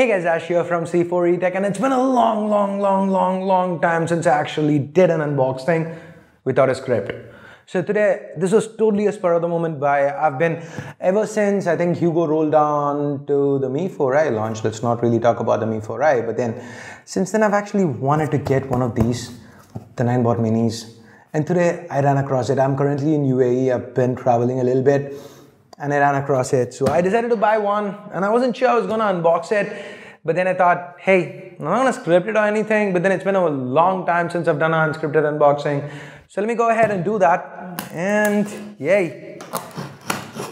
Hey guys, Ash here from C4E Tech and it's been a long, long, long, long, long time since I actually did an unboxing without a script. So today, this was totally a spur of the moment buy. I've been, ever since I think Hugo rolled on to the Mi 4i launch, let's not really talk about the Mi 4i, but then since then I've actually wanted to get one of these, the Ninebot minis. And today I ran across it. I'm currently in UAE, I've been traveling a little bit and I ran across it. So I decided to buy one and I wasn't sure I was gonna unbox it. But then I thought, hey, I'm not gonna script it or anything, but then it's been a long time since I've done an unscripted unboxing. So let me go ahead and do that. And yay.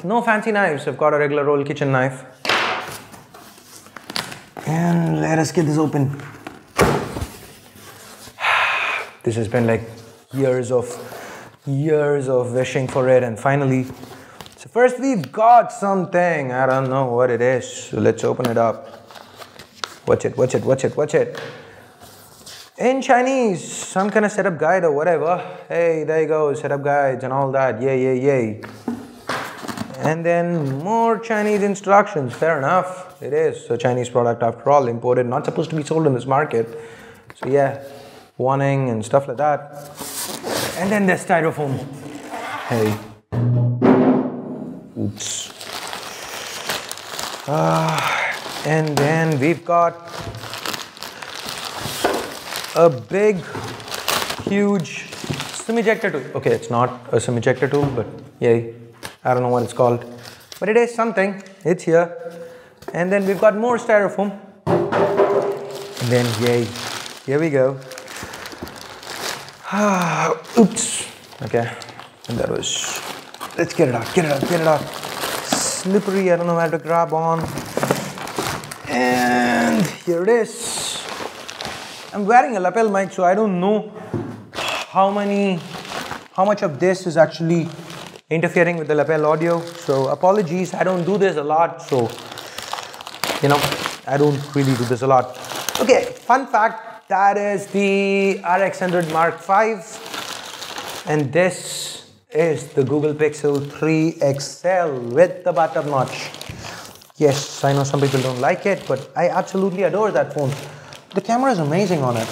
No fancy knives, I've got a regular old kitchen knife. And let us get this open. This has been like years of years of wishing for it and finally first we've got something. I don't know what it is. So let's open it up. Watch it, watch it, watch it, watch it. In Chinese, some kind of setup guide or whatever. Hey, there you go, setup guides and all that. Yay, yay, yay. And then more Chinese instructions. Fair enough. It is a Chinese product after all, imported, not supposed to be sold in this market. So yeah, warning and stuff like that. And then there's styrofoam. Hey, Oops. Uh, and then we've got a big, huge SIM ejector tool. Okay, it's not a SIM ejector tool, but yay. I don't know what it's called. But it is something. It's here. And then we've got more styrofoam. And then yay. Here we go. Ah, oops. Okay. And that was Let's get it out, get it out, get it out. Slippery, I don't know where to grab on. And here it is. I'm wearing a lapel mic, so I don't know how many, how much of this is actually interfering with the lapel audio. So apologies, I don't do this a lot, so you know, I don't really do this a lot. Okay, fun fact, that is the RX100 Mark V. And this is the Google Pixel 3 XL with the button notch. Yes, I know some people don't like it, but I absolutely adore that phone. The camera is amazing on it.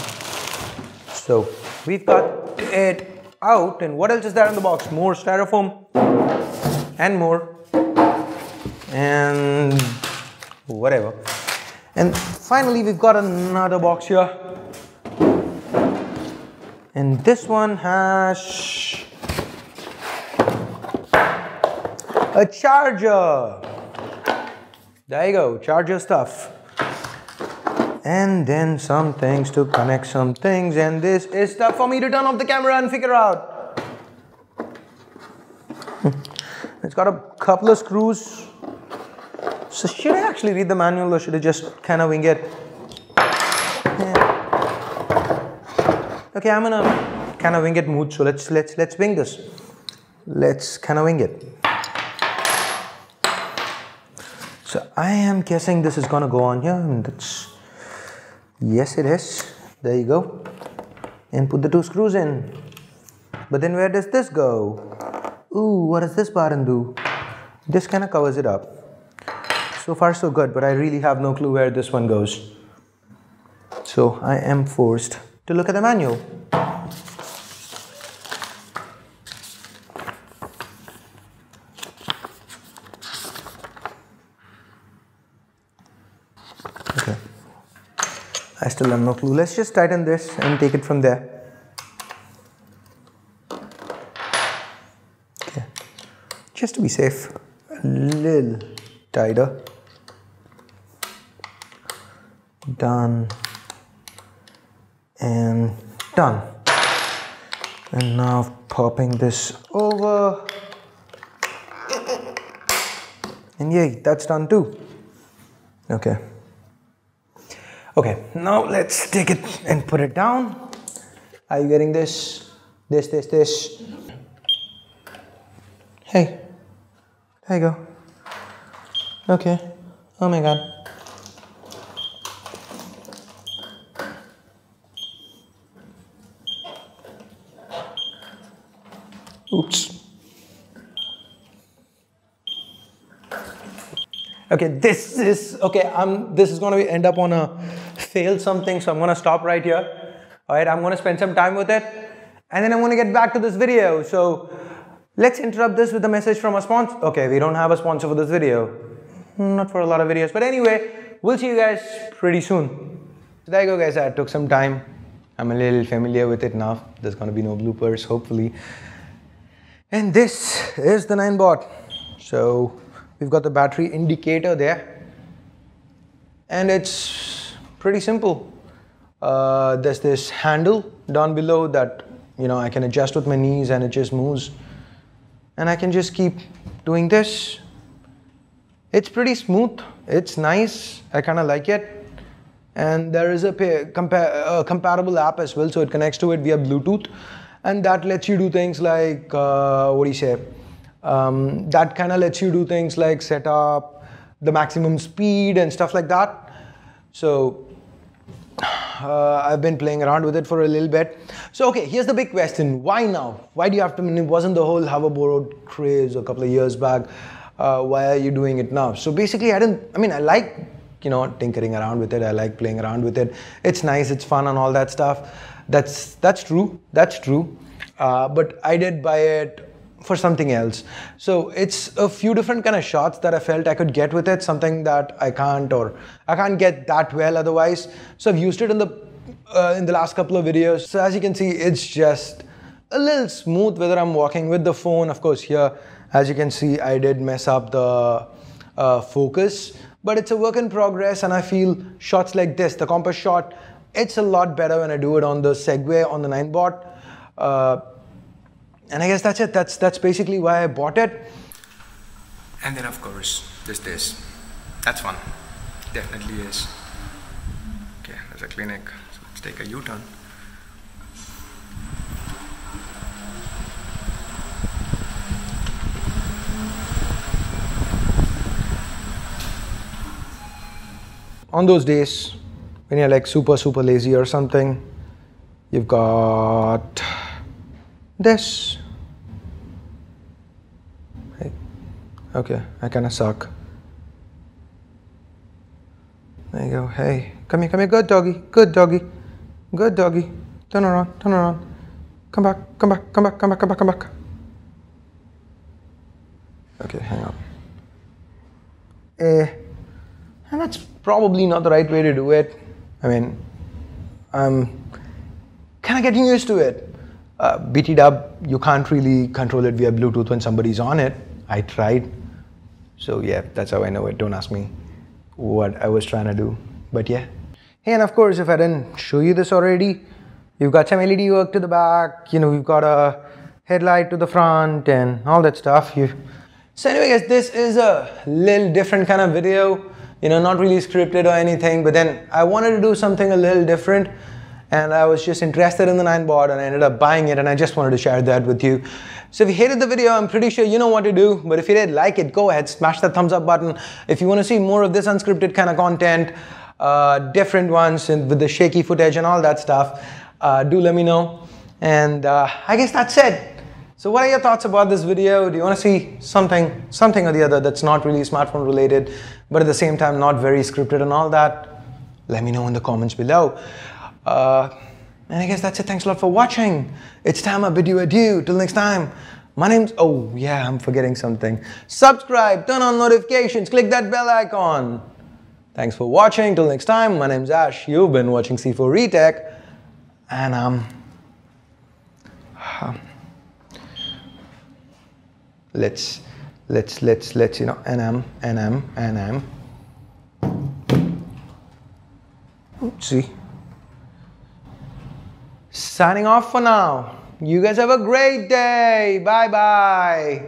So we've got it out, and what else is there in the box? More styrofoam and more, and whatever. And finally, we've got another box here. And this one has a charger. There you go, charger stuff. And then some things to connect some things. And this is stuff for me to turn off the camera and figure out. Hmm. it's got a couple of screws. So should I actually read the manual or should I just kind of wing it? Yeah. Okay, I'm gonna kind of wing it mood. So let's let's let's wing this. Let's kind of wing it. So I am guessing this is gonna go on here and that's, yes it is. There you go. And put the two screws in. But then where does this go? Ooh, what does this button do? This kind of covers it up. So far so good, but I really have no clue where this one goes. So I am forced to look at the manual. Still have no clue. Let's just tighten this and take it from there. Okay. Just to be safe, a little tighter. Done. And done. And now popping this over. And yay, that's done too. Okay. Okay, now let's take it and put it down. Are you getting this? This, this, this. Hey, there you go. Okay, oh my god. Oops. okay this is okay i'm this is going to end up on a fail something so i'm to stop right here. All right i'm to spend some time with it and then i'm to get back to this video. So let's interrupt this with a message from a sponsor. Okay we don't have a sponsor for this video. Not for a lot of videos but anyway we'll see you guys pretty soon. So there you go guys. I took some time. I'm a little familiar with it now. There's to be no bloopers hopefully. And this is the Ninebot so we've got the battery indicator there. And it's pretty simple. Uh, there's this handle down below that you know I can adjust with my knees and it just moves. And I can just keep doing this. It's pretty smooth. It's nice. I kind of like it. And there is a, compa a compatible app as well so it connects to it via Bluetooth. And that lets you do things like uh, what do you say? Um, that kind of lets you do things like set up the maximum speed and stuff like that. So uh, I've been playing around with it for a little bit. So okay, here's the big question: Why now? Why do you have to? I mean, it wasn't the whole hoverboard craze a couple of years back. Uh, why are you doing it now? So basically, I didn't. I mean, I like you know tinkering around with it. I like playing around with it. It's nice. It's fun and all that stuff. That's that's true. That's true. Uh, but I did buy it for something else. So it's a few different kind of shots that I felt I could get with it, something that I can't or I can't get that well otherwise. So I've used it in the uh, in the last couple of videos. So as you can see, it's just a little smooth whether I'm walking with the phone. Of course, here, as you can see, I did mess up the uh, focus, but it's a work in progress and I feel shots like this, the compass shot, it's a lot better when I do it on the Segway on the Ninebot. Uh, and I guess that's it. That's that's basically why I bought it. And then of course there's this. That's fun. Definitely is. Okay, there's a clinic. So let's take a U-turn. On those days when you're like super super lazy or something, you've got this. Hey. Okay, I kind of suck. There you go. Hey, come here, come here. Good doggy. Good doggy. Good doggy. Turn around, turn around. Come back, come back, come back, come back, come back, come back. Okay, hang on. Eh, and that's probably not the right way to do it. I mean, I'm kind of getting used to it. Uh, BT dub, you can't really control it via Bluetooth when somebody's on it. I tried. So yeah, that's how I know it. Don't ask me what I was trying to do. But yeah. Hey, and of course, if I didn't show you this already, you've got some LED work to the back, you know, we've got a headlight to the front and all that stuff. You so anyway guys, this is a little different kind of video, you know, not really scripted or anything, but then I wanted to do something a little different and I was just interested in the Ninebot and I ended up buying it and I just wanted to share that with you. So if you hated the video, I'm pretty sure you know what to do, but if you did like it, go ahead, smash that thumbs up button. If you want to see more of this unscripted kind of content, uh, different ones and with the shaky footage and all that stuff, uh, do let me know. And uh, I guess that's it. So what are your thoughts about this video? Do you want to see something, something or the other that's not really smartphone related, but at the same time not very scripted and all that? Let me know in the comments below. Uh, and I guess that's it. Thanks a lot for watching. It's time I bid you adieu. Till next time. My name's, oh yeah, I'm forgetting something. Subscribe, turn on notifications, click that bell icon. Thanks for watching. Till next time, my name's Ash. You've been watching C4E Tech. And um, um let's, let's, let's, let's, you know, NM, NM, NM. See? Signing off for now. You guys have a great day. Bye bye.